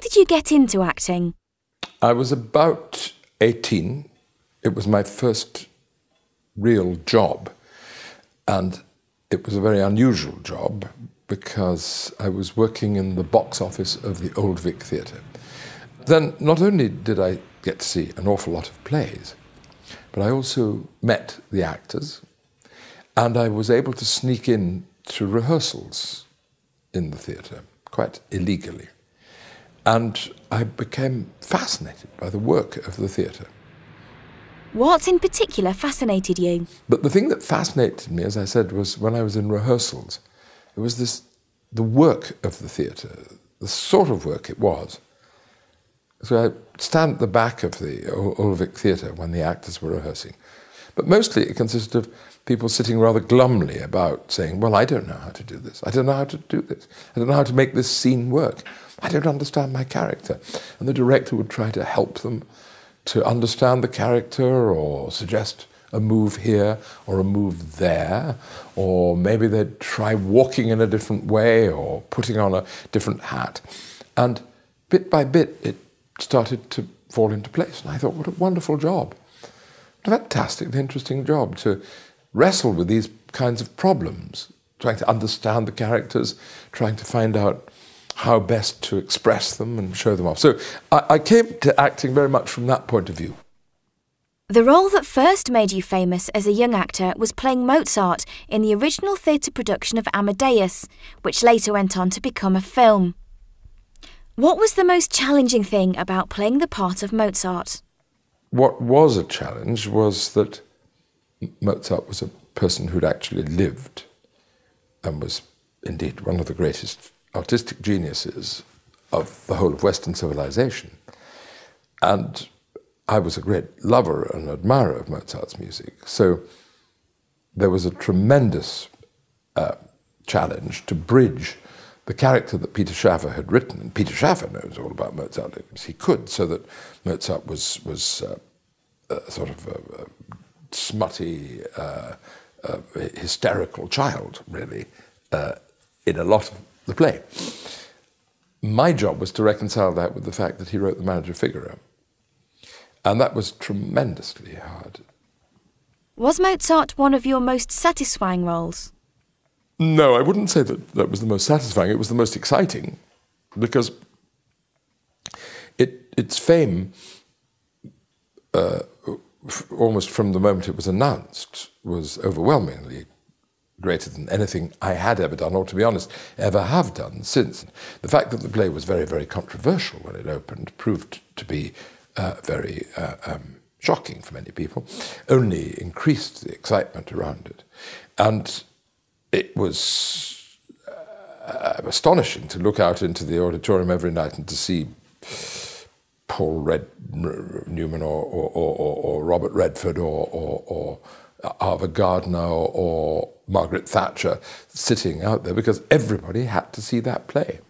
did you get into acting? I was about 18. It was my first real job. And it was a very unusual job because I was working in the box office of the Old Vic Theatre. Then, not only did I get to see an awful lot of plays, but I also met the actors and I was able to sneak in to rehearsals in the theatre quite illegally. And I became fascinated by the work of the theatre. What in particular fascinated you? But the thing that fascinated me, as I said, was when I was in rehearsals, it was this the work of the theatre, the sort of work it was. So I stand at the back of the Old Vic Theatre when the actors were rehearsing. But mostly it consisted of people sitting rather glumly about saying, Well, I don't know how to do this. I don't know how to do this. I don't know how to make this scene work. I don't understand my character. And the director would try to help them to understand the character or suggest a move here or a move there, or maybe they'd try walking in a different way or putting on a different hat. And bit by bit, it started to fall into place. And I thought, what a wonderful job. Fantastic, interesting job to wrestle with these kinds of problems, trying to understand the characters, trying to find out how best to express them and show them off. So I, I came to acting very much from that point of view. The role that first made you famous as a young actor was playing Mozart in the original theatre production of Amadeus, which later went on to become a film. What was the most challenging thing about playing the part of Mozart? What was a challenge was that Mozart was a person who'd actually lived and was indeed one of the greatest artistic geniuses of the whole of Western civilization. And I was a great lover and admirer of Mozart's music. So there was a tremendous uh, challenge to bridge the character that Peter Shaffer had written. And Peter Shaffer knows all about Mozart he could, so that Mozart was, was uh, uh, sort of a, a smutty, uh, uh, hysterical child, really, uh, in a lot of the play. My job was to reconcile that with the fact that he wrote The Marriage of Figaro. And that was tremendously hard. Was Mozart one of your most satisfying roles? No, I wouldn't say that that was the most satisfying. It was the most exciting because it, its fame, uh, almost from the moment it was announced, was overwhelmingly greater than anything I had ever done, or to be honest, ever have done since. The fact that the play was very, very controversial when it opened proved to be uh, very uh, um, shocking for many people, only increased the excitement around it. And it was uh, astonishing to look out into the auditorium every night and to see Paul Red Newman or, or, or, or Robert Redford or, or Ava Gardner or, or Margaret Thatcher sitting out there because everybody had to see that play.